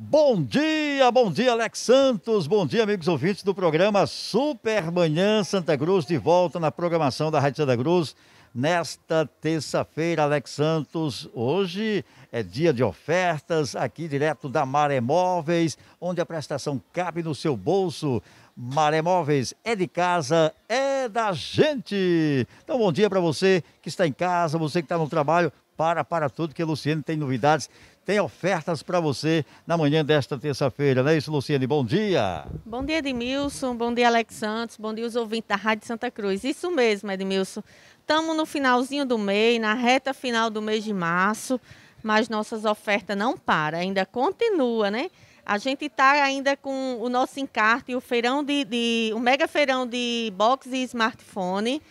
Bom dia, bom dia, Alex Santos. Bom dia, amigos ouvintes do programa Super Manhã Santa Cruz, de volta na programação da Rádio Santa Cruz. Nesta terça-feira, Alex Santos, hoje é dia de ofertas, aqui direto da Maré Móveis, onde a prestação cabe no seu bolso. Maré Móveis é de casa, é da gente. Então, bom dia para você que está em casa, você que está no trabalho. Para, para tudo, que a Luciane tem novidades tem ofertas para você na manhã desta terça-feira, não é isso, Luciane? Bom dia! Bom dia, Edmilson. Bom dia, Alex Santos. Bom dia, os ouvintes da Rádio Santa Cruz. Isso mesmo, Edmilson. Estamos no finalzinho do mês, na reta final do mês de março, mas nossas ofertas não param, ainda continua, né? A gente está ainda com o nosso encarte, o feirão de, de, o mega feirão de box e smartphone,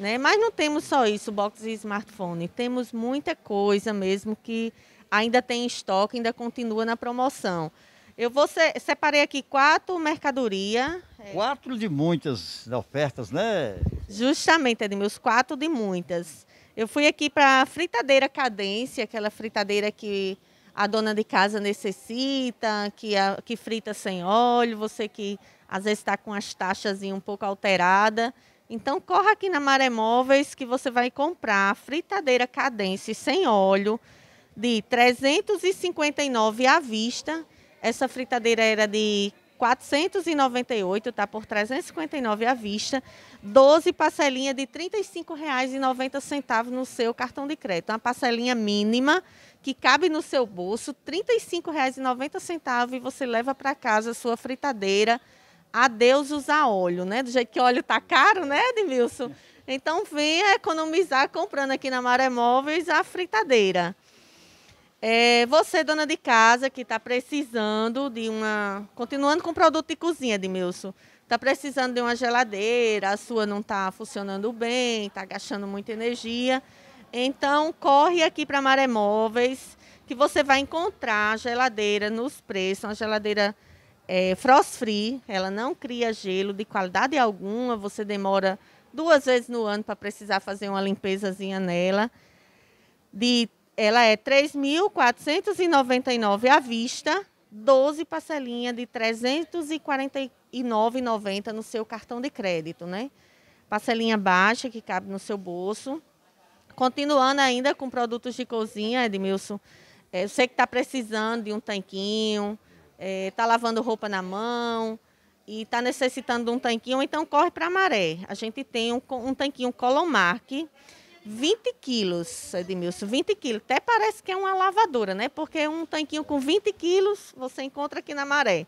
né? Mas não temos só isso, box e smartphone. Temos muita coisa mesmo que ainda tem estoque, ainda continua na promoção. Eu vou se, separei aqui quatro mercadoria. É. Quatro de muitas ofertas, né? Justamente, Edmilson, quatro de muitas. Eu fui aqui para a fritadeira Cadência, aquela fritadeira que a dona de casa necessita, que, a, que frita sem óleo, você que às vezes está com as taxas um pouco alteradas. Então, corra aqui na Maré Móveis que você vai comprar a fritadeira Cadência sem óleo de 359 à vista. Essa fritadeira era de 498, tá por 359 à vista. 12 parcelinhas de R$ 35,90 no seu cartão de crédito. Uma parcelinha mínima que cabe no seu bolso, R$ 35,90 e você leva para casa a sua fritadeira. Adeus usar óleo, né? Do jeito que óleo tá caro, né, Edmilson? Então venha economizar comprando aqui na Maré Móveis a fritadeira. É, você, dona de casa, que está precisando de uma. Continuando com produto de cozinha, Edmilson. Está precisando de uma geladeira, a sua não está funcionando bem, está gastando muita energia. Então, corre aqui para Maré Móveis, que você vai encontrar a geladeira nos preços, uma geladeira é, frost free, ela não cria gelo de qualidade alguma, você demora duas vezes no ano para precisar fazer uma limpezazinha nela. De ela é 3.499 à vista, 12 parcelinhas de R$ 349,90 no seu cartão de crédito, né? Parcelinha baixa que cabe no seu bolso. Continuando ainda com produtos de cozinha, Edmilson, é, você que está precisando de um tanquinho, está é, tá lavando roupa na mão e está necessitando de um tanquinho, então corre para a Maré. A gente tem um, um tanquinho Colomark, 20 quilos, Edmilson, 20 quilos. Até parece que é uma lavadora, né? Porque um tanquinho com 20 quilos você encontra aqui na Maré.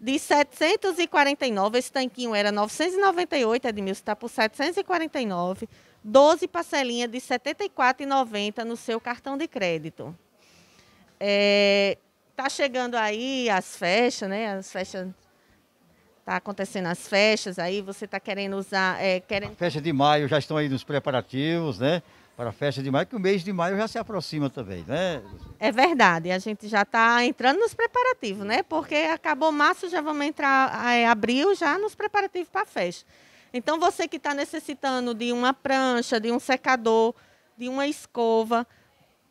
De 749, esse tanquinho era 998, Edmilson, está por 749. 12 parcelinhas de R$ 74,90 no seu cartão de crédito. É, tá chegando aí as festas, né? As festas Está acontecendo as festas, aí você está querendo usar. É, querendo... A festa de maio já estão aí nos preparativos, né? Para a festa de maio, que o mês de maio já se aproxima também, né? É verdade, a gente já está entrando nos preparativos, né? Porque acabou março, já vamos entrar é, abril já nos preparativos para a festa. Então você que está necessitando de uma prancha, de um secador, de uma escova,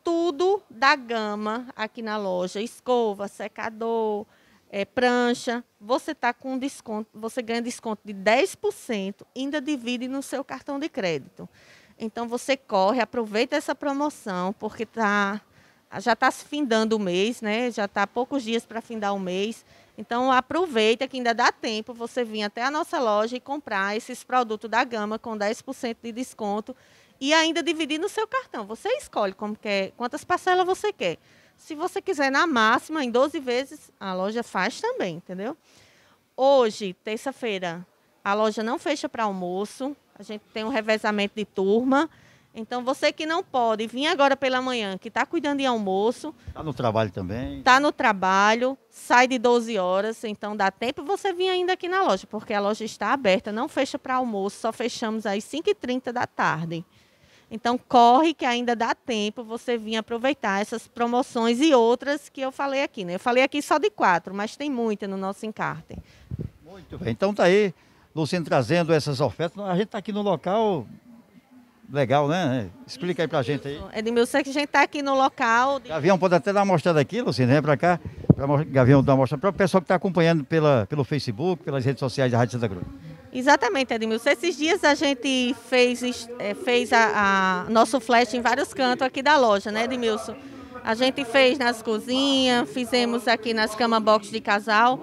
tudo da gama aqui na loja. Escova, secador, é, prancha, você tá com desconto, você ganha desconto de 10%, ainda divide no seu cartão de crédito. Então você corre, aproveita essa promoção, porque tá, já está se findando o mês, né? Já está poucos dias para findar o mês. Então aproveita que ainda dá tempo você vir até a nossa loja e comprar esses produtos da gama com 10% de desconto e ainda dividir no seu cartão. Você escolhe como quer, quantas parcelas você quer. Se você quiser na máxima, em 12 vezes, a loja faz também, entendeu? Hoje, terça-feira, a loja não fecha para almoço. A gente tem um revezamento de turma. Então, você que não pode vir agora pela manhã, que está cuidando de almoço. Está no trabalho também? Está no trabalho, sai de 12 horas, então dá tempo você vir ainda aqui na loja, porque a loja está aberta, não fecha para almoço, só fechamos às 5h30 da tarde. Então, corre que ainda dá tempo você vir aproveitar essas promoções e outras que eu falei aqui. Né? Eu falei aqui só de quatro, mas tem muita no nosso encarte. Muito bem. Então, tá aí, Luciano, trazendo essas ofertas. A gente está aqui no local legal, né? Explica aí pra gente aí. Edmilson, que a gente está aqui no local. De... O avião pode até dar uma mostrada aqui, Luciano, vem para cá, para Gavião da Mostra para o pessoal que está acompanhando pela, pelo Facebook, pelas redes sociais da Rádio Santa Cruz. Exatamente, Edmilson. Esses dias a gente fez, é, fez a, a, nosso flash em vários cantos aqui da loja, né, Edmilson? A gente fez nas cozinhas, fizemos aqui nas cama box de casal.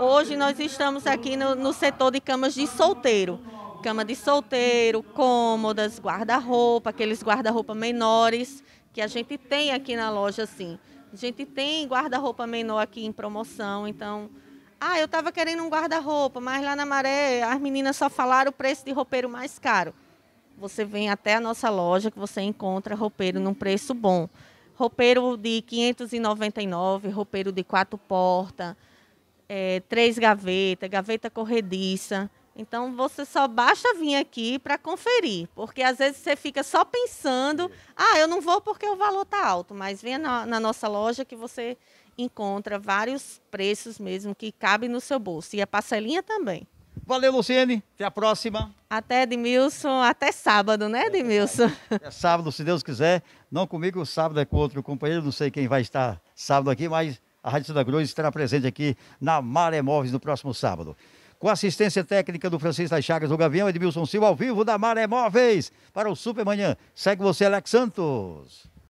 Hoje nós estamos aqui no, no setor de camas de solteiro. Cama de solteiro, cômodas, guarda-roupa, aqueles guarda-roupa menores que a gente tem aqui na loja, assim. A gente tem guarda-roupa menor aqui em promoção, então ah, eu estava querendo um guarda-roupa, mas lá na Maré as meninas só falaram o preço de roupeiro mais caro. Você vem até a nossa loja que você encontra roupeiro num preço bom. Roupeiro de 599, roupeiro de quatro portas, é, três gavetas, gaveta corrediça. Então você só basta vir aqui para conferir, porque às vezes você fica só pensando, ah, eu não vou porque o valor está alto, mas venha na, na nossa loja que você encontra vários preços mesmo que cabem no seu bolso. E a parcelinha também. Valeu, Luciene. Até a próxima. Até, Edmilson. Até sábado, né, Edmilson? É sábado, se Deus quiser. Não comigo, sábado é com outro companheiro. Não sei quem vai estar sábado aqui, mas a Rádio Santa Cruz estará presente aqui na Maré Móveis no próximo sábado. Com assistência técnica do Francisco das Chagas, do Gavião, Edmilson Silva, ao vivo da Maré Móveis. Para o Supermanhã. Segue você, Alex Santos.